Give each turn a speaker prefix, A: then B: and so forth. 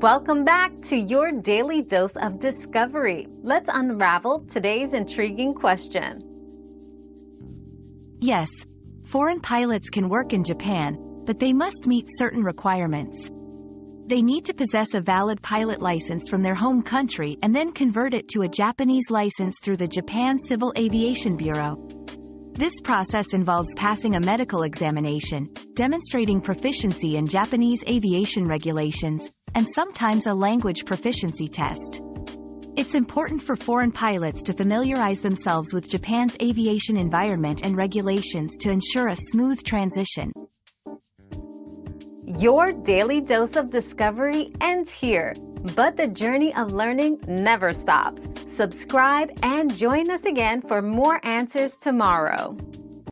A: Welcome back to your daily dose of discovery. Let's unravel today's intriguing question.
B: Yes, foreign pilots can work in Japan, but they must meet certain requirements. They need to possess a valid pilot license from their home country and then convert it to a Japanese license through the Japan Civil Aviation Bureau. This process involves passing a medical examination, demonstrating proficiency in Japanese aviation regulations, and sometimes a language proficiency test. It's important for foreign pilots to familiarize themselves with Japan's aviation environment and regulations to ensure a smooth transition.
A: Your daily dose of discovery ends here, but the journey of learning never stops. Subscribe and join us again for more answers tomorrow.